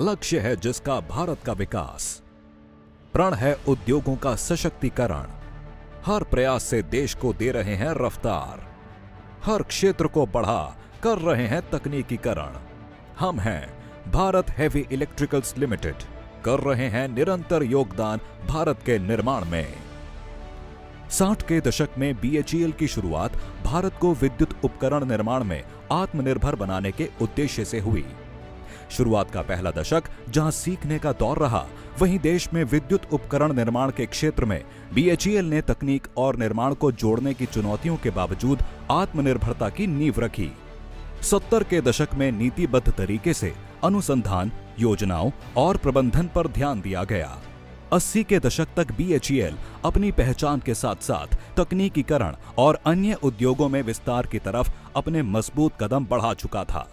लक्ष्य है जिसका भारत का विकास। प्रण है उद्योगों का सशक्तिकरण। हर प्रयास से देश को दे रहे हैं रफ्तार। हर क्षेत्र को बढ़ा कर रहे हैं तकनीकीकरण। हम हैं भारत हैवी इलेक्ट्रिकल्स लिमिटेड कर रहे हैं निरंतर योगदान भारत के निर्माण में। साठ के दशक में बीएचईएल की शुरुआत भारत को विद्युत उपकरण निर्माण में आत्मनिर्भर बनाने के उद्देश्य से हुई। शुरुआत का पहला दशक जहाँ सीखने का दौर रहा, वहीं देश में विद्युत उपकरण निर्माण के क्षेत्र में बीएचईएल ने तकनीक और निर्माण को जोड़ने की चुनौतियों के बावजूद आत्मनिर्भरता की नींव रखी। सत्तर के दशक में नीतिबद्ध तरीके से अनुसंधान, योजनाओं और प्रबंधन पर ध्यान दिया गया। अस्सी के दशक तक बीएचईएल अपनी पहचान के साथ साथ तकनीकीकरण और अन्य उद्योगों में विस्तार की तरफ़ अपने मज़बूत कदम बढ़ा चुका था।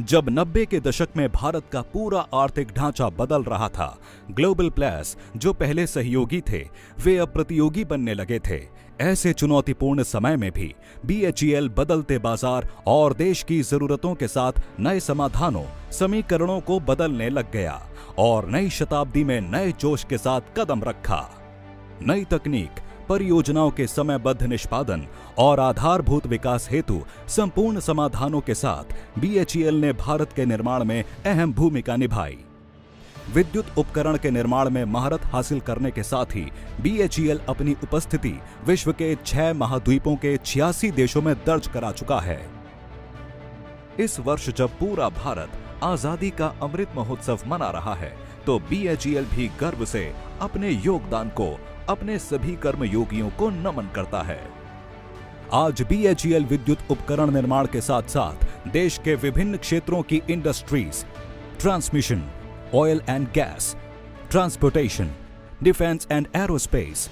जब नब्बे के दशक में भारत का पूरा आर्थिक ढांचा बदल रहा था ग्लोबल प्लेस जो पहले सहयोगी थे, वे अब प्रतियोगी बनने लगे थे। ऐसे चुनौतीपूर्ण समय में भी बीएचईएल बदलते बाज़ार और देश की जरूरतों के साथ नए समाधानों, समीकरणों को बदलने लग गया और नई शताब्दी में नए जोश के साथ कदम रखा। नई तकनीक परियोजनाओं के समयबद्ध निष्पादन और आधारभूत विकास हेतु संपूर्ण समाधानों के साथ बीएचईएल ने भारत के निर्माण में अहम भूमिका निभाई। विद्युत उपकरण के निर्माण में महारत हासिल करने के साथ ही बीएचईएल अपनी उपस्थिति विश्व के छह महाद्वीपों के छियासी देशों में दर्ज करा चुका है। इस वर्ष जब पूरा भारत आज़ादी का अमृत महोत्सव मना रहा है तो बीएचईएल भी गर्व से अपने योगदान को अपने सभी कर्मयोगियों को नमन करता है। आज बीएचईएल विद्युत उपकरण निर्माण के साथ साथ देश के विभिन्न क्षेत्रों की industries transmission oil and gas transportation defence and aerospace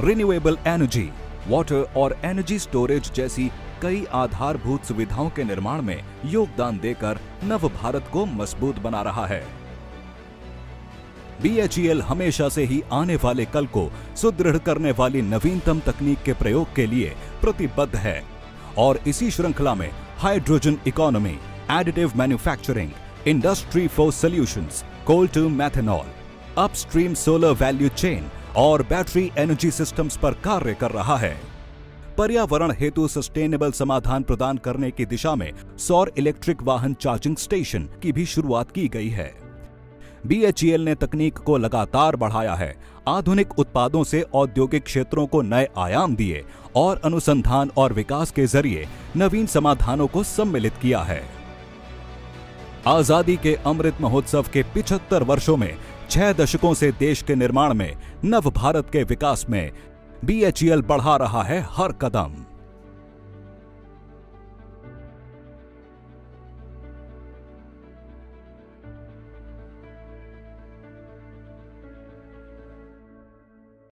renewable energy water और एनर्जी स्टोरेज जैसी कई आधारभूत सुविधाओं के निर्माण में योगदान देकर नव भारत को मज़बूत बना रहा है। बीएचईएल हमेशा से ही आने वाले कल को सुदृढ़ करने वाली नवीनतम तकनीक के प्रयोग के लिए प्रतिबद्ध है। और इसी श्रृंखला में hydrogen economy additive manufacturing industry for solutions coal to methanol upstream solar value chain और बैटरी एनर्जी सिस्टम्स पर कार्य कर रहा है। पर्यावरण हेतु सस्टेनेबल समाधान प्रदान करने की दिशा में सौर इलेक्ट्रिक वाहन चार्जिंग स्टेशन की भी शुरुआत की गई है। बीएचईएल ने तकनीक को लगातार बढ़ाया है। आधुनिक उत्पादों से औद्योगिक क्षेत्रों को नए आयाम दिए और अनुसंधान और विकास के ज़रिए नवीन समाधानों को सम्मिलित किया है। आज़ादी के अमृत महोत्सव के 75 वर्षों में, छह दशकों से देश के निर्माण में, नव भारत के विकास में बीएचईएल बढ़ा रहा है हर कदम।